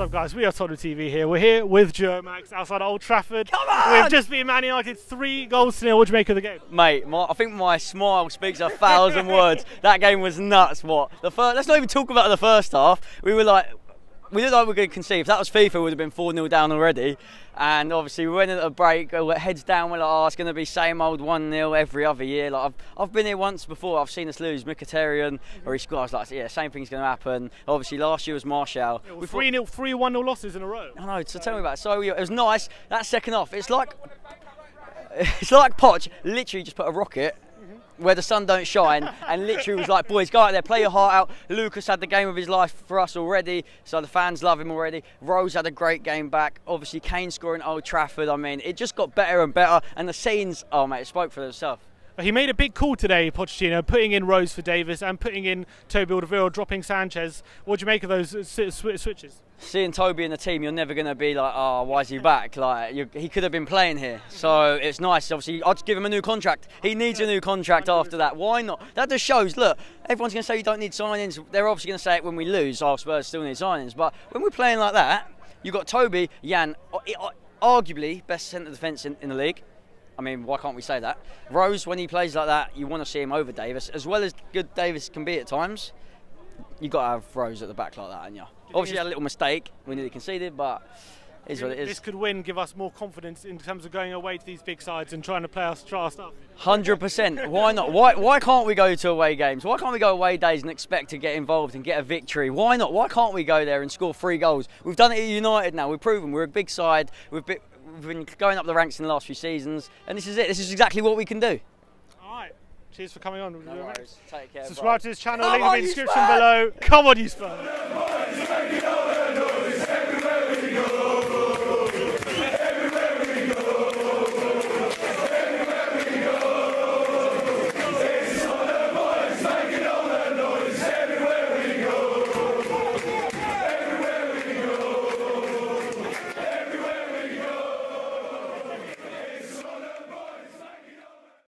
up, guys? We are Tottenham TV here. We're here with Joe Max outside Old Trafford. Come on! We've just beat Man United three goals to nil. What do you make of the game? Mate, my, I think my smile speaks a thousand words. That game was nuts. What the first? Let's not even talk about the first half. We were like, we looked like we were going to concede. If that was FIFA, we would have been 4 0 down already. And obviously, we went at a break, heads down. We're like, oh, it's going to be same old 1 0 every other year. Like I've, I've been here once before. I've seen us lose Mkhitaryan mm-hmm. or he was like, yeah, same thing's going to happen. Obviously, last year was Martial. We three nil, three one nil losses in a row. I know. So tell me about it. So it was nice. That second half, it's like it's like Poch literally just put a rocket where the sun don't shine and literally was like boys go out there play your heart out. Lucas had the game of his life for us already so the fans love him already. Rose had a great game back. Obviously kane scoring old trafford i mean it just got better and better and the scenes oh mate it spoke for themselves he made a big call today, Pochettino, putting in Rose for Davies and putting in Toby Alderweireld, dropping Sanchez. What do you make of those switches? Seeing Toby in the team, you're never going to be like, oh, why is he back? Like he could have been playing here, so it's nice. Obviously, I'd give him a new contract. He needs a new contract after that. Why not? That just shows. Look, everyone's going to say you don't need signings. They're obviously going to say it when we lose. Oh, Spurs still need signings, but when we're playing like that, you've got Toby, Jan, arguably best centre defence in, in the league. I mean, why can't we say that? Rose, when he plays like that, you want to see him over Davies. As well as good Davies can be at times, you got to have Rose at the back like that, and you? Obviously, had a little mistake. We nearly conceded, but is what it is. This could win, give us more confidence in terms of going away to these big sides and trying to play our, try stuff. Hundred percent. Why not? Why why can't we go to away games? Why can't we go away days and expect to get involved and get a victory? Why not? Why can't we go there and score three goals? We've done it at United now. We've proven we're a big side. We've been, we've been going up the ranks in the last few seasons, and this is it. This is exactly what we can do. All right. Cheers for coming on. No Take care. Subscribe bye. to this channel, link in the description below. Come on, you Spurs.